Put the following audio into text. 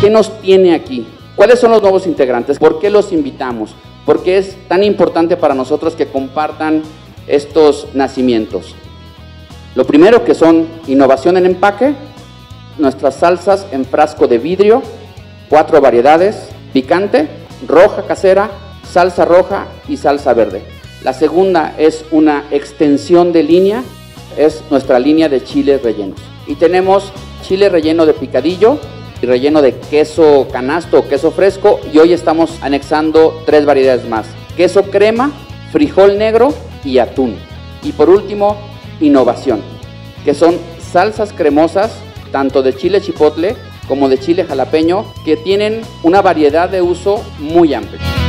¿Qué nos tiene aquí? ¿Cuáles son los nuevos integrantes? ¿Por qué los invitamos? ¿Por qué es tan importante para nosotros que compartan estos nacimientos? Lo primero que son innovación en empaque, nuestras salsas en frasco de vidrio, cuatro variedades, picante, roja casera, salsa roja y salsa verde. La segunda es una extensión de línea, es nuestra línea de chiles rellenos. Y tenemos chile relleno de picadillo y relleno de queso canasto queso fresco y hoy estamos anexando tres variedades más. Queso crema, frijol negro y atún. Y por último, innovación, que son salsas cremosas, tanto de chile chipotle como de chile jalapeño, que tienen una variedad de uso muy amplia.